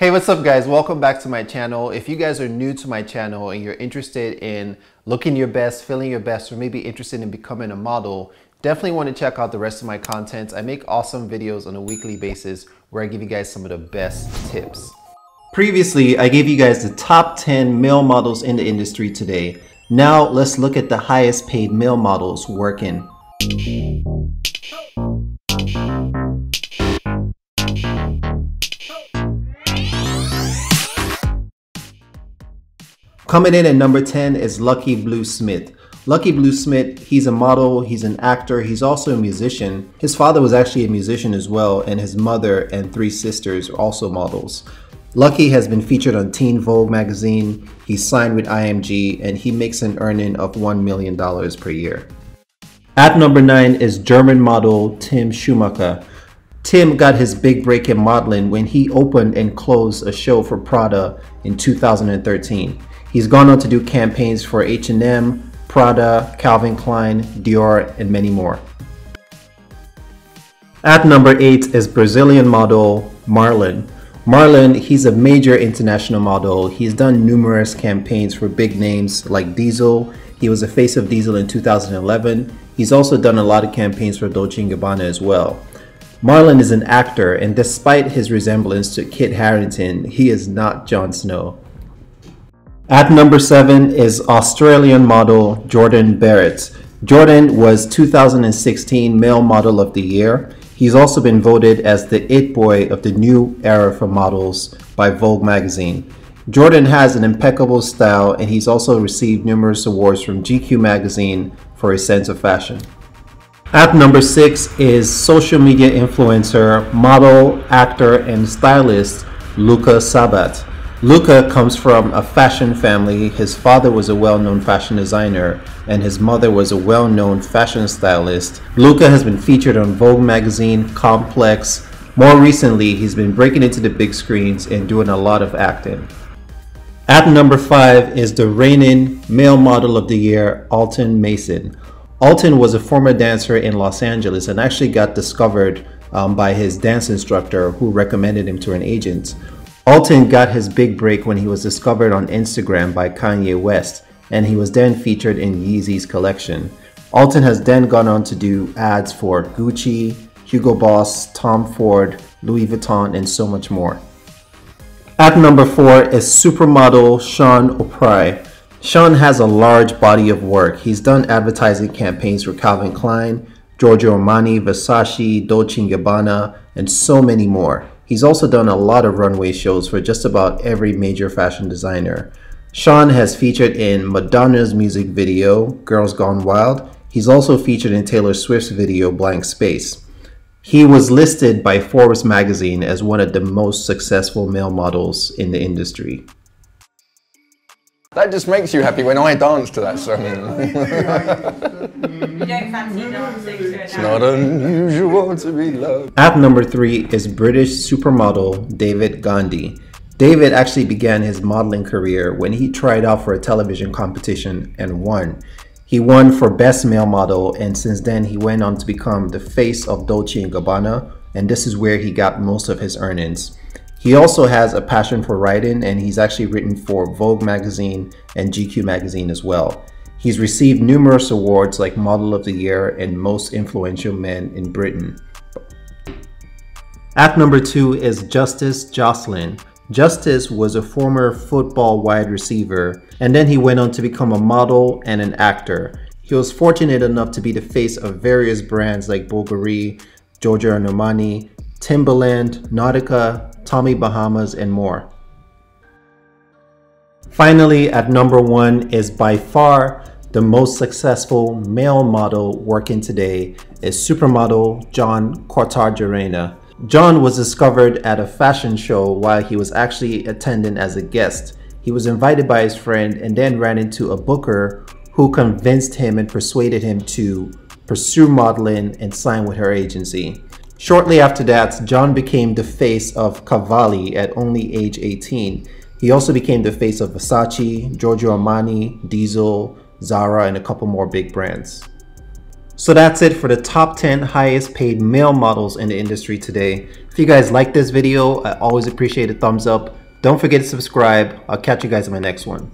Hey, what's up guys? Welcome back to my channel. If you guys are new to my channel and you're interested in looking your best, feeling your best, or maybe interested in becoming a model, definitely want to check out the rest of my content. I make awesome videos on a weekly basis where I give you guys some of the best tips. Previously, I gave you guys the top 10 male models in the industry today. Now let's look at the highest paid male models working. Coming in at number 10 is Lucky Blue Smith. Lucky Blue Smith, he's a model, he's an actor, he's also a musician. His father was actually a musician as well, and his mother and three sisters are also models. Lucky has been featured on Teen Vogue magazine, he's signed with IMG, and he makes an earning of $1 million per year. At number 9 is German model Tim Schumacher. Tim got his big break in modeling when he opened and closed a show for Prada in 2013. He's gone on to do campaigns for H&M, Prada, Calvin Klein, Dior, and many more. At number 8 is Brazilian model Marlon. Marlon, he's a major international model. He's done numerous campaigns for big names like Diesel. He was a face of Diesel in 2011. He's also done a lot of campaigns for Dolce & Gabbana as well. Marlon is an actor, and despite his resemblance to Kit Harington, he is not Jon Snow. At number seven is Australian model Jordan Barrett. Jordan was 2016 Male Model of the Year. He's also been voted as the It Boy of the new era for models by Vogue magazine. Jordan has an impeccable style and he's also received numerous awards from GQ magazine for his sense of fashion. At number six is social media influencer, model, actor, and stylist Luka Sabbat. Luka comes from a fashion family. His father was a well-known fashion designer and his mother was a well-known fashion stylist. Luka has been featured on Vogue magazine, Complex. More recently, he's been breaking into the big screens and doing a lot of acting. At number 5 is the reigning male model of the year, Alton Mason. Alton was a former dancer in Los Angeles and actually got discovered um, by his dance instructor who recommended him to an agent. Alton got his big break when he was discovered on Instagram by Kanye West, and he was then featured in Yeezy's collection. Alton has then gone on to do ads for Gucci, Hugo Boss, Tom Ford, Louis Vuitton, and so much more. At number 4 is supermodel Sean O'Pry. Sean has a large body of work. He's done advertising campaigns for Calvin Klein, Giorgio Armani, Versace, Dolce & Gabbana, and so many more. He's also done a lot of runway shows for just about every major fashion designer. Sean has featured in Madonna's music video, Girls Gone Wild. He's also featured in Taylor Swift's video, Blank Space. He was listed by Forbes magazine as one of the most successful male models in the industry. That just makes you happy when I dance to that song. it's not unusual to be loved. At number three is British supermodel David Gandy. David actually began his modeling career when he tried out for a television competition and won. He won for Best Male Model and since then he went on to become the face of Dolce & Gabbana and this is where he got most of his earnings. He also has a passion for writing and he's actually written for Vogue magazine and GQ magazine as well. He's received numerous awards like Model of the Year and Most Influential Men in Britain. Act number two is Justice Joslin. Justice was a former football wide receiver and then he went on to become a model and an actor. He was fortunate enough to be the face of various brands like Bulgari, Giorgio Armani, Timberland, Nautica, Tommy Bahamas, and more. Finally, at number one is by far the most successful male model working today is supermodel Jon Kortajarena. John was discovered at a fashion show while he was actually attending as a guest. He was invited by his friend and then ran into a booker who convinced him and persuaded him to pursue modeling and sign with her agency. Shortly after that, Jon became the face of Cavalli at only age 18. He also became the face of Versace, Giorgio Armani, Diesel, Zara, and a couple more big brands. So that's it for the top 10 highest paid male models in the industry today. If you guys like this video, I always appreciate a thumbs up. Don't forget to subscribe. I'll catch you guys in my next one.